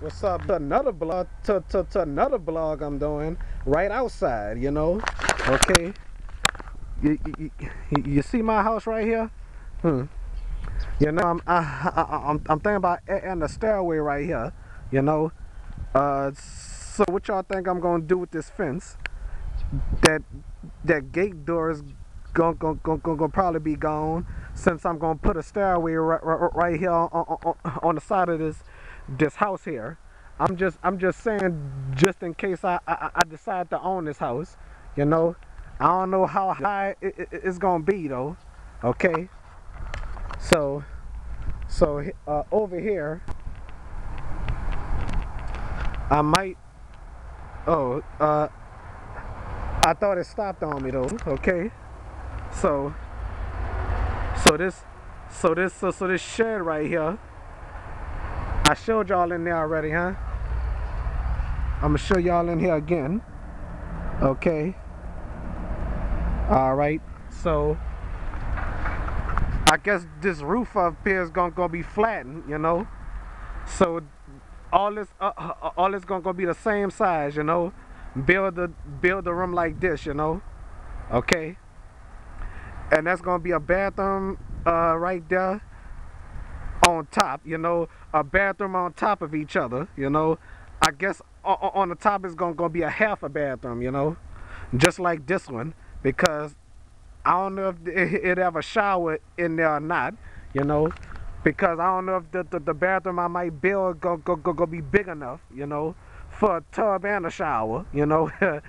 What's up? Another blog to, to, to another blog I'm doing right outside, you know. Okay. You, you, you, see my house right here? Hmm. You know, I'm I, I, I'm I'm thinking about adding the stairway right here. You know. Uh, so what y'all think I'm gonna do with this fence? That that gate door is gonna gonna, gonna, gonna probably be gone since I'm gonna put a stairway right, right, right here on, on, on the side of this this house here. I'm just I'm just saying just in case I, I, I decide to own this house, you know. I don't know how high it, it, it's gonna be though. Okay. So so uh, over here I might oh uh I thought it stopped on me though. Okay. So so this so this so, so this shed right here I showed y'all in there already, huh? I'm gonna show y'all in here again. Okay. All right. So I guess this roof up here is gonna, gonna be flattened, you know. So all this uh, uh, all this gonna, gonna be the same size, you know. Build the build the room like this, you know. Okay. And that's gonna be a bathroom uh, right there on top, you know, a bathroom on top of each other, you know. I guess on the top is going to be a half a bathroom, you know, just like this one, because I don't know if it have a shower in there or not, you know, because I don't know if the, the, the bathroom I might build go, go, go, go be big enough, you know, for a tub and a shower, you know,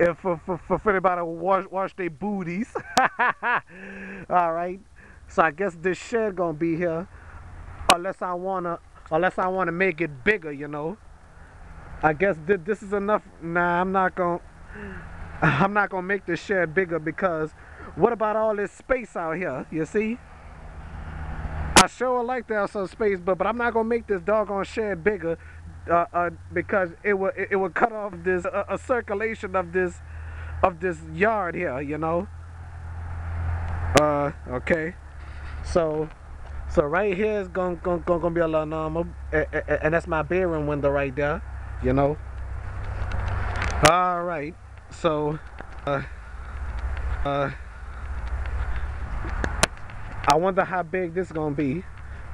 if for, for, for anybody wash, wash their booties. All right. So I guess this shed gonna be here unless I wanna unless I wanna make it bigger, you know. I guess th this is enough. Nah, I'm not gonna I'm not gonna make this shed bigger because what about all this space out here? You see? I sure like to have some space, but but I'm not gonna make this doggone shed bigger uh, uh, because it will it, it will cut off this uh, a circulation of this of this yard here. You know. Uh, okay. So so right here is gonna, gonna, gonna be a little normal, and that's my bedroom window right there, you know. All right, so uh, uh, I wonder how big this is gonna be.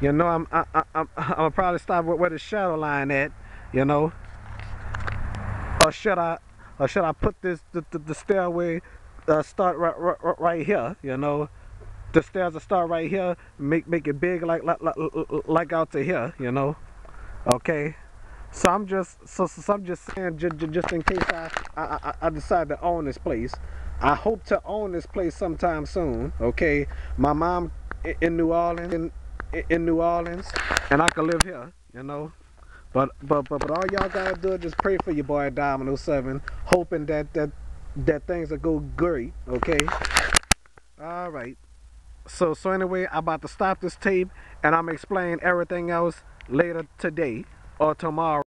You know, I'm I, I, I'm I'm probably stop where the shadow line at, you know. Or should I, or should I put this the, the, the stairway uh, start right, right right here, you know the stairs will start right here, make make it big like like like, like out to here, you know. Okay. So I'm just so, so I'm just saying just, just in case I, I I decide to own this place. I hope to own this place sometime soon. Okay. My mom in New Orleans in, in New Orleans and I can live here, you know. But but but but all y'all gotta do is just pray for your boy Domino 7, hoping that that that things will go great, okay? All right. So, so anyway, I'm about to stop this tape and I'm explaining everything else later today or tomorrow.